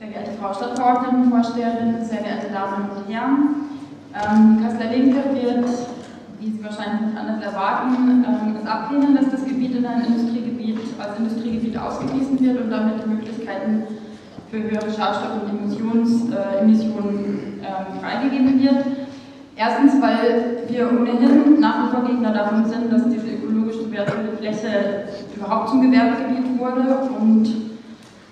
Sehr geehrte Frau Stadtverordnetenvorsteherin, sehr geehrte Damen und Herren, ähm, die Kasseler Linke wird, wie Sie wahrscheinlich nicht anders erwarten, ähm, es ablehnen, dass das Gebiet in ein Industriegebiet als Industriegebiet ausgewiesen wird und damit die Möglichkeiten für höhere Schadstoff- und Emissions, äh, Emissionen äh, freigegeben wird. Erstens, weil wir ohnehin nach wie vor Gegner davon sind, dass diese ökologisch wertvolle Fläche überhaupt zum Gewerbegebiet wurde und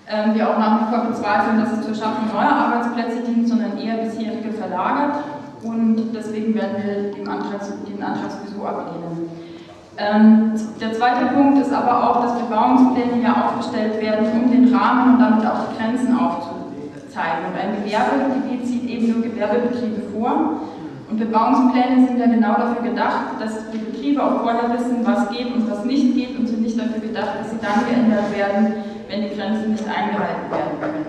ähm, wir auch nach wie vor bezweifeln, dass es zur Schaffung neuer Arbeitsplätze dient, sondern eher bisherige verlagert und deswegen werden wir den Antrag, den Antrag sowieso ablehnen. Ähm, der zweite Punkt ist aber auch, dass Bebauungspläne ja aufgestellt werden, um den Rahmen und damit auch die Grenzen aufzuzeigen. Und ein Gewerbegebiet sieht eben nur Gewerbebetriebe vor. Und Bebauungspläne sind ja genau dafür gedacht, dass die Betriebe auch vorher wissen, was geht und was nicht geht und sind nicht dafür gedacht, dass sie dann geändert werden, wenn die Grenzen nicht eingehalten werden können.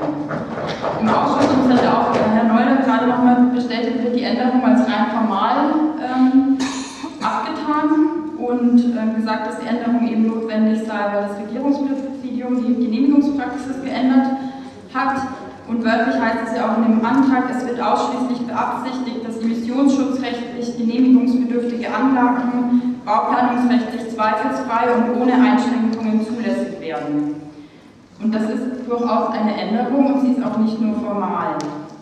Im Ausschuss, und das hat ja auch Herr Neuler gerade nochmal bestätigt, wird die Änderung als rein formal ähm, abgetan und ähm, gesagt, dass die Änderung eben notwendig sei, weil das Regierungspräsidium die Genehmigungspraxis geändert hat. Und wörtlich heißt es ja auch in dem Antrag, es wird ausschließlich beabsichtigt, dass emissionsschutzrechtlich genehmigungsbedürftige Anlagen bauplanungsrechtlich zweifelsfrei und ohne Einschränkungen zulässig werden. Und das ist durchaus eine Änderung und sie ist auch nicht nur formal.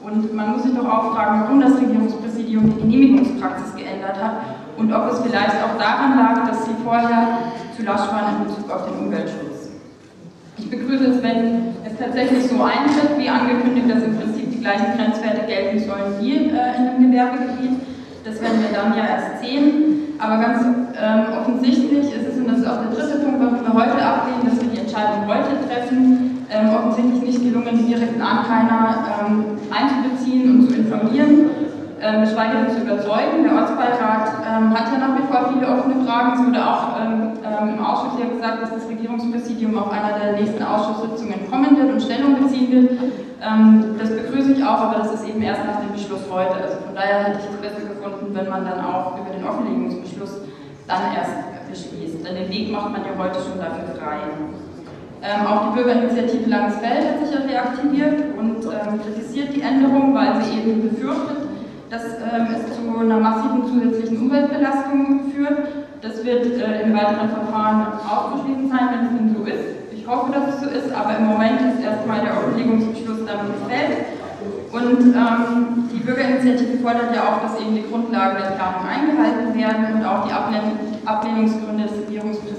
Und man muss sich doch auch fragen, warum das Regierungspräsidium die Genehmigungspraxis geändert hat und ob es vielleicht auch daran lag, dass sie vorher zu lasch waren in Bezug auf den Umweltschutz. Ich begrüße es, wenn es tatsächlich so eintritt, wie angekündigt, dass im Prinzip die gleichen Grenzwerte gelten sollen wie äh, in einem Gewerbegebiet. Das werden wir dann ja erst sehen. Aber ganz ähm, offensichtlich ist es, und das ist auch der dritte Punkt, warum wir heute ablehnen, dass wir die Entscheidung heute treffen, ähm, offensichtlich nicht gelungen, die direkten Anrainer ähm, einzubeziehen und zu informieren ähm, geschweige denn zu überzeugen. Der Ortsbeirat ähm, hat ja nach wie vor viele offene Fragen. Es wurde auch ähm, ähm, im Ausschuss ja gesagt, dass das Regierungspräsidium auf einer der nächsten Ausschusssitzungen kommen wird und Stellung beziehen wird. Ähm, das begrüße ich auch, aber das ist eben erst nach dem Beschluss heute. Also von daher hätte ich es besser gefunden, wenn man dann auch über den Offenlegungsbeschluss dann erst beschließt. Denn den Weg macht man ja heute schon dafür frei. Ähm, auch die Bürgerinitiative Langesfeld hat sich ja reaktiviert und ähm, kritisiert die Änderung, weil sie eben befürchtet, dass ähm, es zu einer massiven zusätzlichen Umweltbelastung führt. Das wird äh, im weiteren Verfahren ausgeschlossen sein, wenn es denn so ist. Ich hoffe, dass es so ist, aber im Moment ist erstmal der Auflegungsbeschluss damit gefällt. Und ähm, die Bürgerinitiative fordert ja auch, dass eben die Grundlagen der Planung eingehalten werden und auch die Ablehnung, Ablehnungsgründe des werden.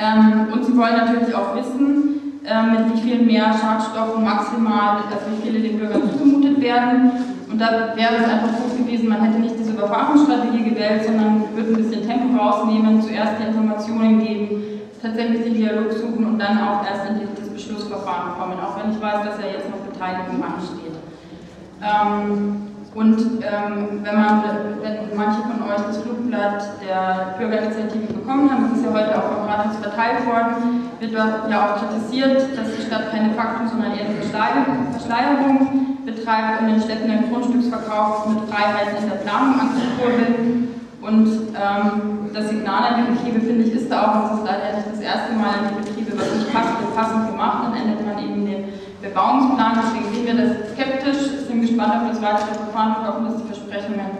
Ähm, und sie wollen natürlich auch wissen, ähm, mit wie viel mehr Schadstoffen maximal, also wie viele den Bürgern zugemutet werden. Und da wäre es einfach gut gewesen, man hätte nicht diese Überwachungsstrategie gewählt, sondern würde ein bisschen Tempo rausnehmen, zuerst die Informationen geben, tatsächlich den Dialog suchen und dann auch erst in das Beschlussverfahren kommen, auch wenn ich weiß, dass ja jetzt noch Beteiligung ansteht. Ähm, und ähm, wenn, man, wenn manche von euch das Flugblatt der Bürgerinitiative bekommen haben, das ist ja heute auch vom Rathaus verteilt worden, wird dort ja auch kritisiert, dass die Stadt keine Fakten, sondern eher Verschleierung betreibt, um den Städten den Grundstücksverkauf mit Freiheiten in der Planung anzukurbeln. Und ähm, das Signal an die Betriebe, finde ich, ist da auch, und das ist leider nicht das erste Mal an die Betriebe, was nicht passt, passend gemacht, dann ändert man eben den Bebauungsplan. Deswegen sehen wir das gespannt auf das weitere Verfahren und hoffen, dass die Versprechungen.